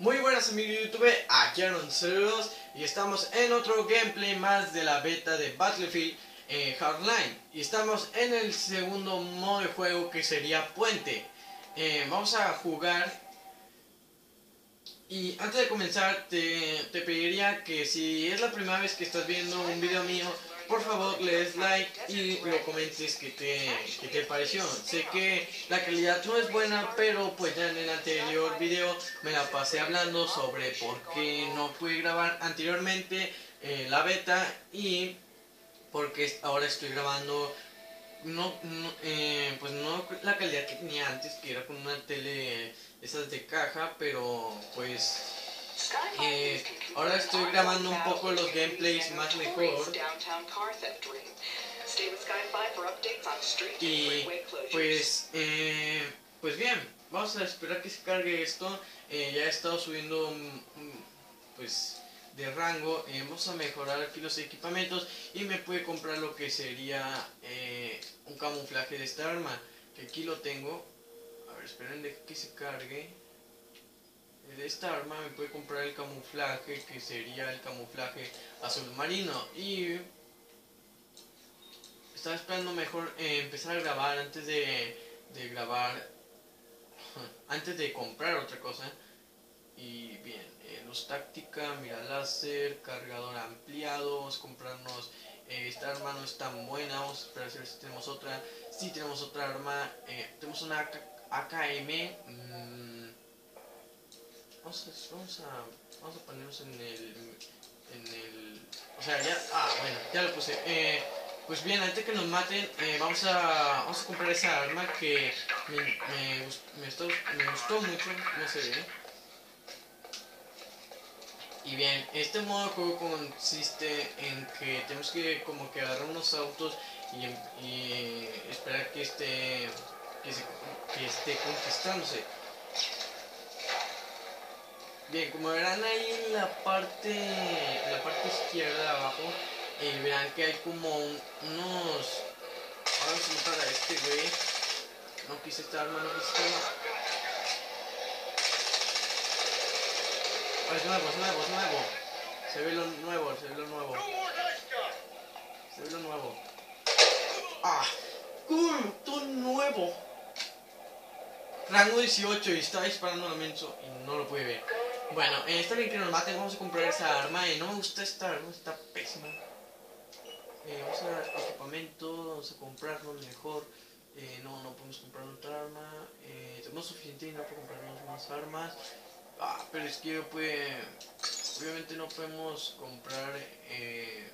Muy buenas amigos de YouTube, aquí Aaron saludos. Y estamos en otro gameplay más de la beta de Battlefield eh, Hardline. Y estamos en el segundo modo de juego que sería Puente. Eh, vamos a jugar. Y antes de comenzar te, te pediría que si es la primera vez que estás viendo un video mío por favor le des like y lo comentes que te, que te pareció. Sé que la calidad no es buena, pero pues ya en el anterior video me la pasé hablando sobre por qué no pude grabar anteriormente eh, la beta y porque ahora estoy grabando no, eh, pues no la calidad que tenía antes, que era con una tele esas de caja, pero pues eh, ahora estoy grabando un poco los gameplays más mejor. Y pues, eh, pues bien, vamos a esperar que se cargue esto. Eh, ya he estado subiendo pues de rango. vamos a mejorar aquí los equipamientos y me puede comprar lo que sería un camuflaje de esta arma. Que aquí lo tengo. A ver, esperen de que se cargue de esta arma me puede comprar el camuflaje que sería el camuflaje azul marino. Y estaba esperando mejor eh, empezar a grabar antes de, de grabar antes de comprar otra cosa. Y bien eh, táctica mira láser cargador ampliado vamos a comprarnos eh, esta arma no es tan buena vamos a esperar a ver si tenemos otra. Si tenemos otra arma tenemos una AKM mm, Vamos a, vamos a, vamos a ponernos en el, en el... O sea, ya... Ah, bueno, ya lo puse. Eh, pues bien, antes que nos maten, eh, vamos, a, vamos a comprar esa arma que me, me, me, gustó, me gustó mucho, no sé bien. Y bien, este modo de juego consiste en que tenemos que como que agarrar unos autos y, y esperar que esté, que, se, que esté conquistándose. Bien, como verán ahí en la parte, en la parte izquierda de abajo, eh, verán que hay como unos... Vamos a matar a este güey. No quise estar, no quise es nuevo, es nuevo, es nuevo. Se ve lo nuevo, se ve lo nuevo. Se ve lo nuevo. ¡Ah! ¡Todo nuevo! Rango 18 y está disparando a menso y no lo puede ver. Bueno, está bien que nos maten, vamos a comprar esa arma. Eh, no me gusta esta arma, está pésima. Eh, vamos a dar equipamiento, vamos a comprarnos mejor. Eh, no, no podemos comprar otra arma. Eh, tenemos suficiente dinero para comprarnos más armas. Ah, pero es que obviamente no podemos comprar, eh,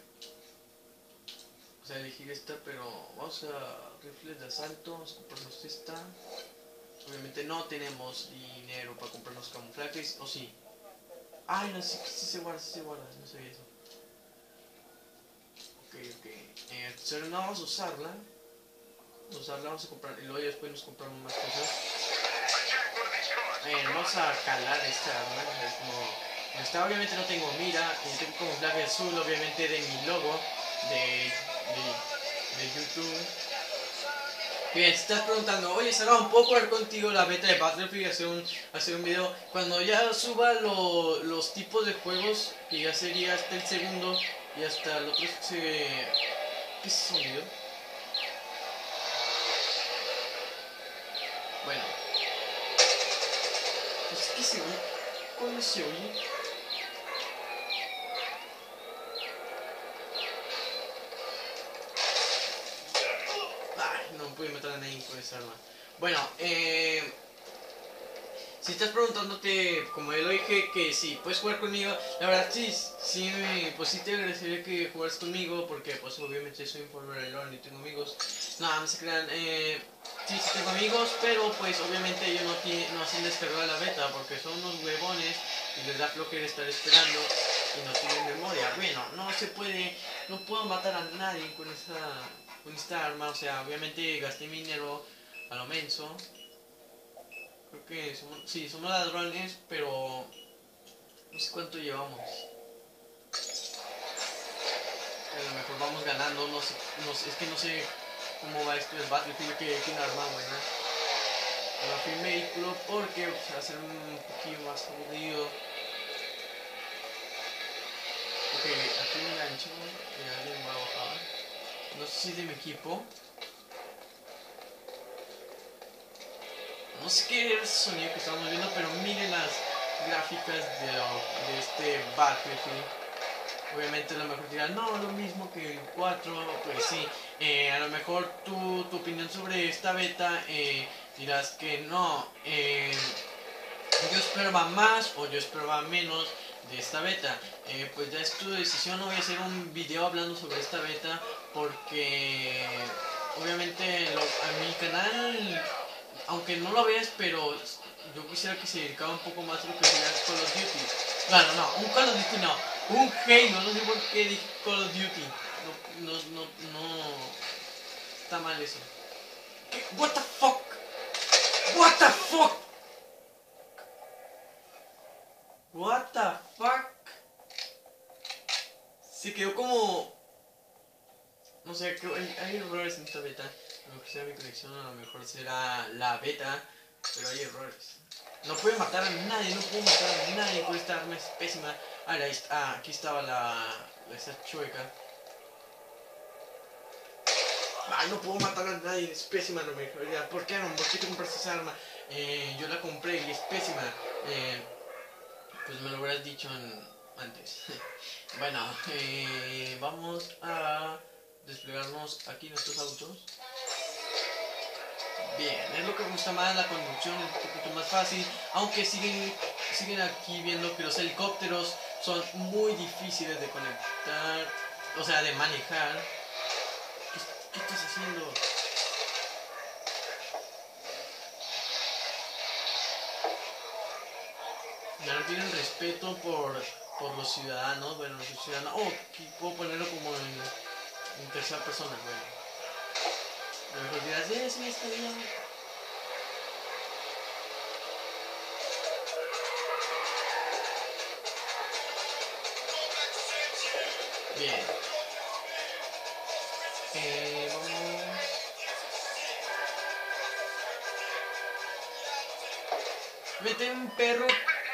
o sea, elegir esta, pero vamos a rifles de asalto, vamos a comprarnos esta. Obviamente no tenemos dinero para comprarnos camuflajes, o sí. Ay, no, sí, sí se guarda, sí se guarda, no sabía eso. Ok, ok. Eh, pero no vamos a usarla. Usarla vamos a comprar, y luego después nos compramos más cosas. Eh, vamos a calar esta arma, como... Está, obviamente no tengo mira, y tengo camuflaje azul, obviamente de mi logo de, de YouTube. Bien, si estás preguntando, oye, Salón, ¿puedo jugar contigo la beta de Battlefield y hacer un, hacer un video? Cuando ya suba los tipos de juegos, que ya sería hasta el segundo y hasta el otro se... ¿Qué es ese sonido? Bueno. Pues, ¿qué se oye? ¿Cómo se oye? Pude matar a nadie con esa arma. Bueno, eh, si estás preguntándote, como yo lo dije, que si puedes jugar conmigo, la verdad sí, sí, pues sí te agradecería que jugaras conmigo, porque pues obviamente soy un follower y tengo amigos. No, no se crean, eh, sí, sí tengo amigos, pero pues obviamente ellos no, tienen, no hacen descargar la beta, porque son unos huevones y les da flojera estar esperando y no tienen memoria. Bueno, no se puede, no puedo matar a nadie con esa esta arma, o sea, obviamente gasté mi dinero a lo menso. Creo que somos, sí, somos ladrones, pero no sé cuánto llevamos. A lo mejor vamos ganando, no sé, es que no sé cómo va esto del Battlefield, que, que una arma buena. la fin vehículo porque se va a hacer un poquito más aburrido. Ok, aquí un gancho y alguien bajar. No sé si de mi equipo. No sé qué es ese sonido que estamos viendo, pero miren las gráficas de, de este Battlefield. Obviamente a lo mejor dirán, no, lo mismo que el 4, pues sí, eh, a lo mejor tu, tu, opinión sobre esta beta eh, dirás que no, eh, yo esperaba más o yo esperaba menos de esta beta. Eh, pues ya es tu decisión, no voy a hacer un video hablando sobre esta beta porque obviamente lo, a mi canal, aunque no lo veas, pero yo quisiera que se dedicara un poco más a lo que sería Call of Duty. Bueno, no, un Call of Duty no, un Halo, no sé por qué dije Call of Duty. No, no, no, no. Está mal eso. ¿Qué? What the fuck? What the fuck? What the fuck? Se quedó como... No sé, creo hay, errores en esta beta. A lo mejor sea mi conexión, a lo mejor será la beta, pero hay errores. No puedo matar a nadie, no puedo matar a nadie con esta arma es pésima. Ah, ah, aquí estaba la, la chueca. Ay, no puedo matar a nadie, es pésima no me ¿Por qué no? ¿Por qué te compraste esa arma? Eh, yo la compré y es pésima. Eh, pues me lo hubieras dicho antes. bueno, eh, vamos a desplegarnos aquí nuestros autos. Bien, es lo que me gusta más, la conducción es un poquito más fácil, aunque siguen, siguen aquí viendo que los helicópteros son muy difíciles de conectar, o sea, de manejar. ¿Qué, qué estás haciendo? Ya no tienen respeto por, por los ciudadanos, bueno, los ciudadanos, oh, puedo ponerlo como en, tercera persona, bueno. Lo mejor dirás, eh, sí, está bien. Bien. Eh, vamos. Mete un perro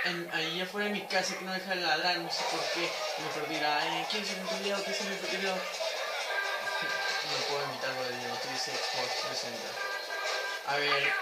en, ahí afuera de mi casa que no deja de ladrar, no sé por qué. Me dirá, eh, ¿quién se me perdió? ¿Quién se me perdió? No puedo invitarlo de no utilice Xbox 360. A ver.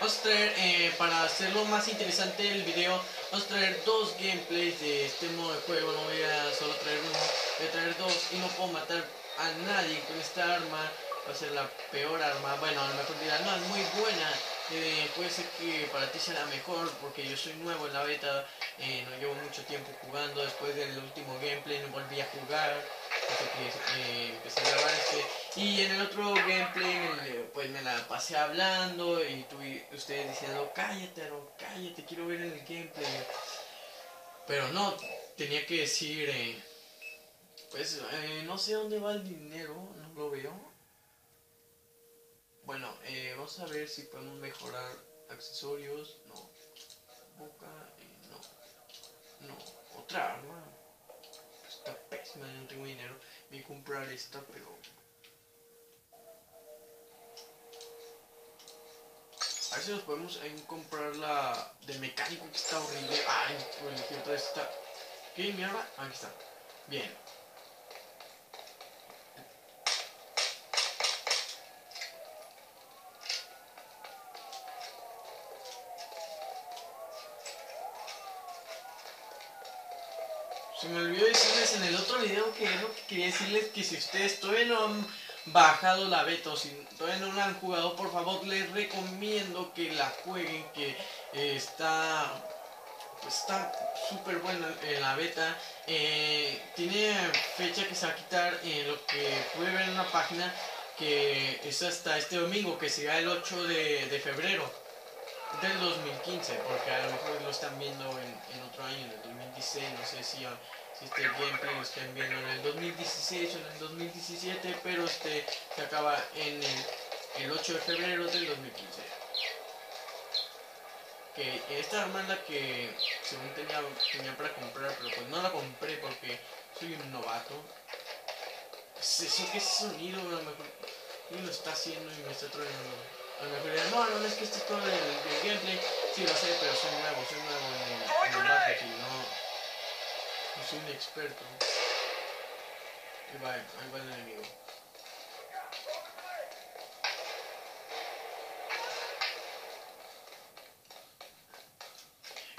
Vamos a traer, eh, para hacerlo más interesante el video, vamos a traer dos gameplays de este modo de juego, no voy a solo traer uno, voy a traer dos y no puedo matar a nadie con esta arma, va a ser la peor arma, bueno a lo mejor es muy buena, eh, puede ser que para ti sea mejor porque yo soy nuevo en la beta, eh, no llevo mucho tiempo jugando, después del último gameplay no volví a jugar, que eh, empecé a grabar este, y en el otro gameplay pues me la pasé hablando y tú, ustedes diciendo cállate, no, cállate, quiero ver el gameplay, pero no, tenía que decir, eh, pues no sé dónde va el dinero, no lo veo. Bueno, eh, vamos a ver si podemos mejorar accesorios. No. Boca. Eh, no. No. Otra arma. Está pésima, no tengo dinero. Voy a comprar esta, pero... A ver si nos podemos comprar la de mecánico que está horrible. Ay, el cierto esta. ¿Qué mierda? Aquí está. Bien. Se me olvidó decirles en el otro video que es lo que quería decirles que si ustedes todavía no han bajado la beta o si todavía no la han jugado, por favor les recomiendo que la jueguen, que eh, está pues, está súper buena en la beta. Eh, tiene fecha que se va a quitar en lo que pude ver en una página que es hasta este domingo, que será el 8 de, de febrero del 2015, porque a lo mejor lo están viendo en, otro año, en el 2016, no sé si, si este gameplay lo están viendo en el 2016 o en el 2017, pero este se acaba en el, 8 de febrero del 2015. Que esta arma que según tenía, tenía para comprar, pero pues no la compré porque soy un novato. ¿Es eso? ¿Qué sonido? A lo mejor Y lo está haciendo y me está troleando. A lo mejor dirán, no, no, es que esto es todo el, el gameplay. Sí, lo sé, pero soy nuevo, soy nuevo en el, en el Battlefield, no, no soy un experto. Ahí va, ahí va el enemigo.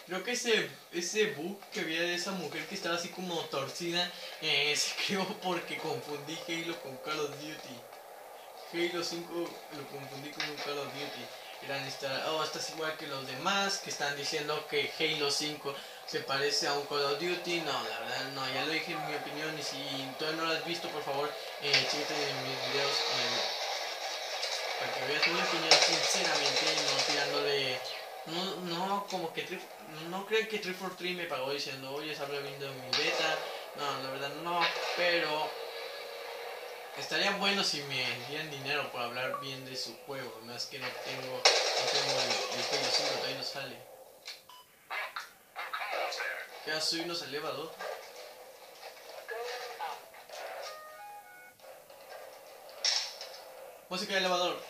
Creo que ese, ese bug que había de esa mujer que estaba así como torcida eh, se creó porque confundí Halo con Call of Duty. Halo 5 lo confundí con un Call of Duty. Eran esta, oh, estás igual que los demás que están diciendo que Halo 5 se parece a un Call of Duty. No, la verdad no, ya lo dije en mi opinión y si todavía no lo has visto, por favor, eh, en mis videos eh, para que veas mi opinión sinceramente, no tirándole no, no, como que no creen que 343 me pagó diciendo, oye, habla bien de mi beta. No, la verdad no, pero estaría bueno si me dieran dinero por hablar bien de su juego. Más que no tengo, no tengo el, el Halo 5, todavía no sale. ¿Qué soy unos elevador? Música de elevador.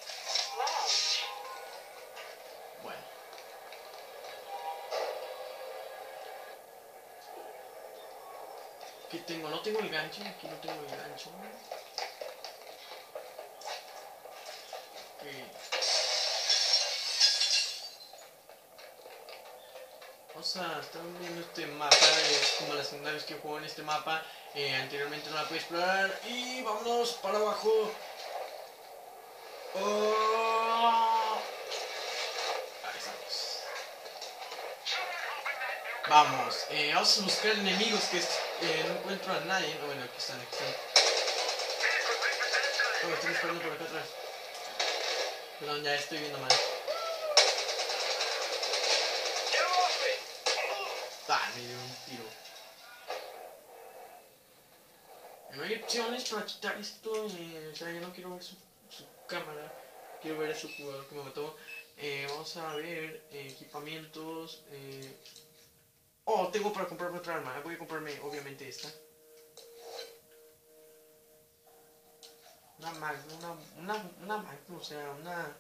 Aquí tengo, no tengo el gancho, aquí no tengo el gancho. Okay. Vamos a estar viendo este mapa, es como la segunda vez que juego en este mapa. Eh, anteriormente no la pude explorar. Y vámonos para abajo. Oh. Ahí estamos. Vamos, eh, vamos a buscar enemigos que eh, no encuentro a nadie. No, bueno, aquí están, aquí están. Oh, disparando por acá atrás. Perdón, ya estoy viendo mal. Ah, me dio un tiro. No hay opciones para quitar esto. Eh, o sea, yo no quiero ver su, cámara. Quiero ver su jugador que me mató. Eh, vamos a ver eh, equipamientos. Eh, Oh, tengo para comprarme otra arma. Voy a comprarme, obviamente, esta. Una mag, una, una, una mag, o sea, una...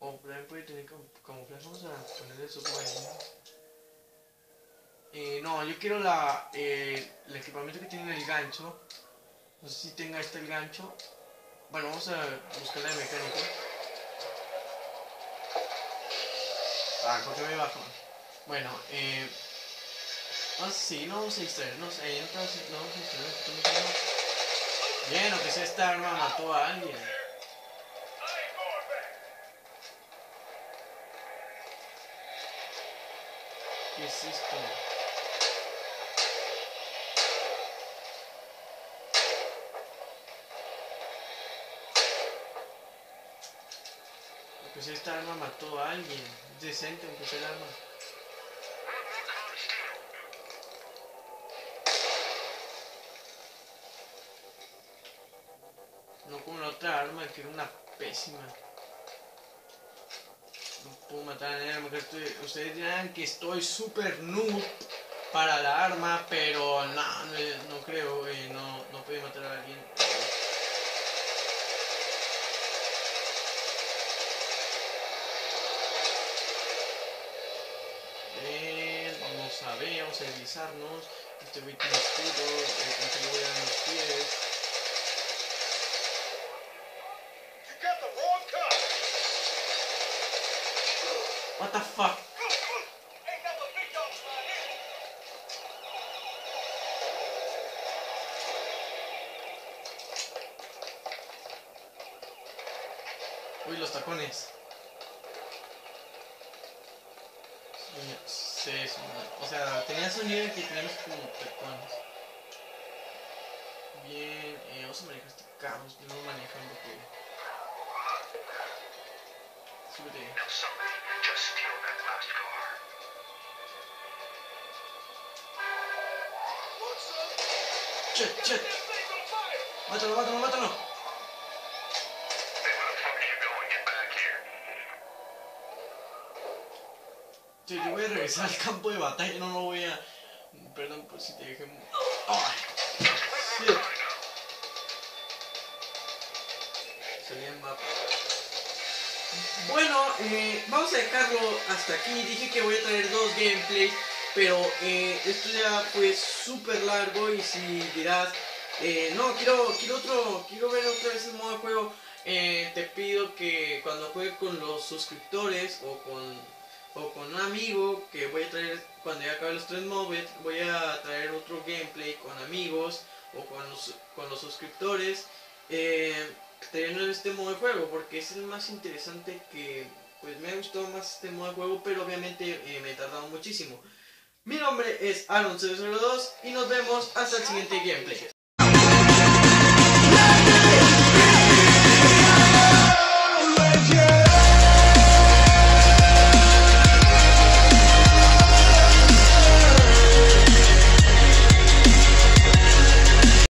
O también puede tener como, camuflaje. Vamos a ponerle eso por ahí. Eh, no, yo quiero la, eh, el equipamiento que tiene el gancho. No sé si tenga este el gancho. Bueno, vamos a buscar la de mecánica. Ah, ¿por qué me bajo? Bueno, eh... Ah, sí, no vamos a distraernos. Eh, entonces, no vamos a distraernos. Bien, o que sea esta arma mató a alguien. ¿Qué es esto? Pues esta arma mató a alguien. Es decente aunque sea el arma. No como la otra arma que era una pésima. No puedo matar a nadie. Ustedes dirán que estoy super noob para la arma, pero no, no, creo. Eh, no, no puede matar a alguien. a ver, vamos a deslizarnos. Este güey tiene escudo, eh, voy a dar los pies. What the fuck? Uy, los tacones. O sea, tenía sonido que teníamos como tacones. Bien, eh, vamos a manejar este carro, no lo manejan porque... Súbete. Chet, chet. Mátalo, mátalo, mátalo. yo voy a regresar al campo de batalla, no lo voy a... Perdón por si te dejé... Ay, shit. Eh, vamos a dejarlo hasta aquí. Dije que voy a traer dos gameplays, pero eh, esto ya fue súper largo y si dirás, eh, no, quiero, quiero otro, quiero ver otra vez el modo de juego, te pido que cuando juegue con los suscriptores o con o con un amigo que voy a traer cuando ya acabe los tres modos voy a traer otro gameplay con amigos o con los, con los suscriptores eh, este modo de juego porque es el más interesante que pues me gustado más este modo de juego pero obviamente eh, me he tardado muchísimo. Mi nombre es Aaron002 y nos vemos hasta el siguiente gameplay